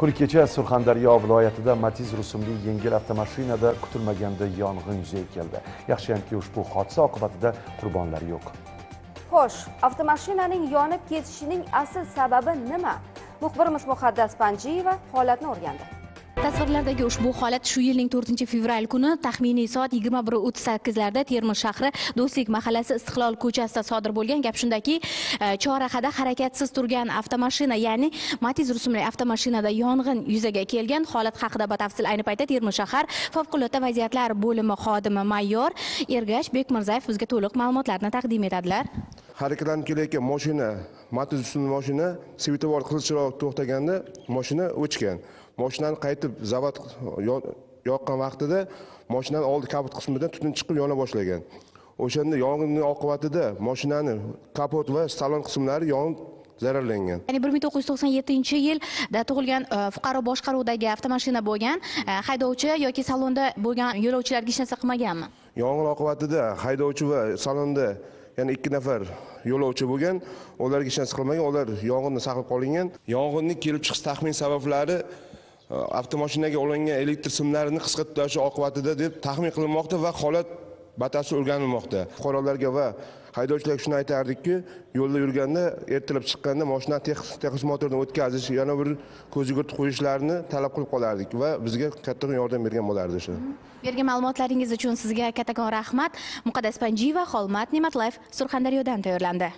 kuni kecha surxondaryo viloyatida matiz rusumli yengil avtomashinada kutilmaganda yong'in yuzaga keldi. Yaxshiyamki ushbu hodisa oqibatida qurbonlar yo'q. Xo'sh avtomashinaning yonib ketishining asl sababi nima? Muxbirimiz muqaddas panjiyeva holatni o'rgandi. Tasvirlardagi ushbu holat shu yilning 4 fevral kuni taxminiy soat 21:38 larda termiz shahri do'stlik mahallasi istiqlol ko'chasida sodir bo'lgan gap shundaki e, chorrahada harakatsiz turgan avtomashina ya'ni matiz rusumli avtomashinada yong'in yuzaga kelgan holat haqida batafsil ayni paytda termiz shahar favqulodda vaziyatlar bo'limi xodimi mayor ergash bekmirzayev bizga to'liq ma'lumotlarni taqdim etadilar. Harakatlanib kelayotgan mashina matiz rusumli mashina svetofor qizil chiroq to'xtaganda mashina o'chgan. Mashinani qaytib zavod yo- yoqqan vaqtida mashinani oldi kapot qismidan tutun chiqib yona boshlagan. O'shanda yong'inni oqibatida mashinani kapot va salon qismlari yonib zararlangan. Ya'ni 1997 yilda tug'ilgan e, fuqaro boshqaruvidagi avtomashina bo'lgan e, haydovchi yoki salonda bo'lgan yo'lovchilarga hech narsa qilmaganmi? Yong'in oqibatida haydovchi va salonda ya'ni ikki nafar yo'lovchi bo'lgan ularga hech narsa qilmagan ular yong'inni saqlab qolingan. Yong'inni kelib chiqish taxmin sabablari e, avtomashinaga ulangan elektr simlarini qisqa tutashi oqibatida deb taxmin qilinmoqda va holat batafsil o'rganilmoqda. Fuqarolarga va haydovchilarga shuni aytardikki yo'lda yurganda ertalab chiqqanda moshinani texnik texosmotordan o'tkazish yana bir ko'z yugurtib qo'yishlarini talab qilib qolardik va bizga kattakon yordam bergan bo'lardi o'sha bergan ma'lumotlaringiz uchun sizga kattakon rahmat. Muqaddas panjiyeva xolmat ne'matlayev surxondaryodan tayyorlandi.